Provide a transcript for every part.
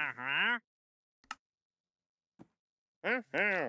Uh-huh. Uh-huh.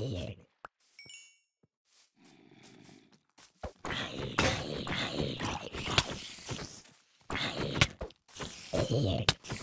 markering. Here.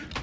you.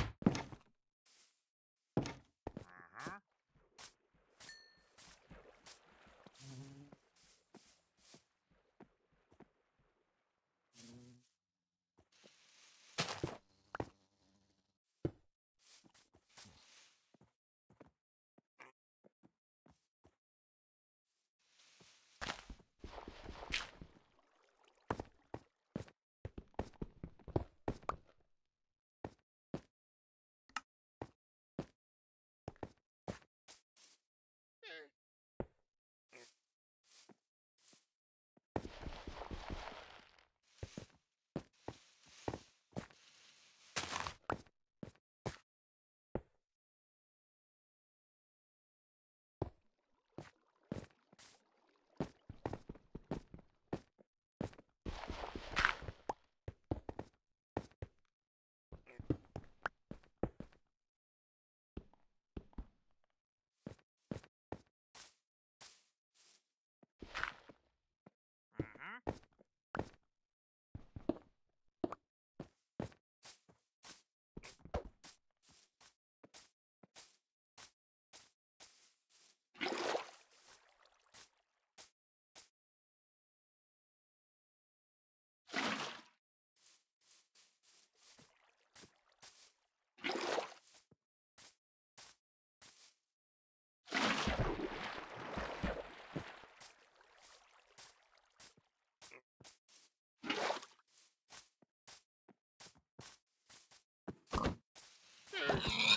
Sure.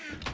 You